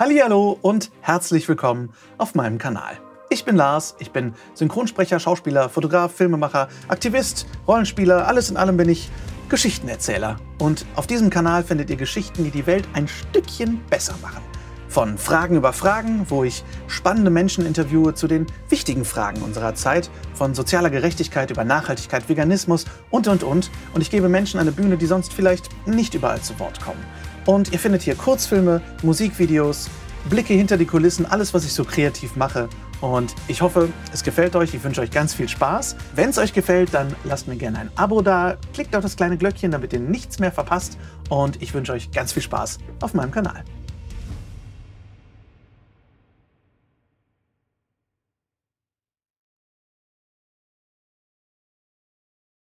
Hallo und herzlich willkommen auf meinem Kanal. Ich bin Lars, ich bin Synchronsprecher, Schauspieler, Fotograf, Filmemacher, Aktivist, Rollenspieler, alles in allem bin ich Geschichtenerzähler. Und auf diesem Kanal findet ihr Geschichten, die die Welt ein Stückchen besser machen. Von Fragen über Fragen, wo ich spannende Menschen interviewe zu den wichtigen Fragen unserer Zeit, von sozialer Gerechtigkeit über Nachhaltigkeit, Veganismus und, und, und. Und ich gebe Menschen eine Bühne, die sonst vielleicht nicht überall zu Wort kommen. Und ihr findet hier Kurzfilme, Musikvideos, Blicke hinter die Kulissen, alles, was ich so kreativ mache. Und ich hoffe, es gefällt euch. Ich wünsche euch ganz viel Spaß. Wenn es euch gefällt, dann lasst mir gerne ein Abo da. Klickt auf das kleine Glöckchen, damit ihr nichts mehr verpasst. Und ich wünsche euch ganz viel Spaß auf meinem Kanal.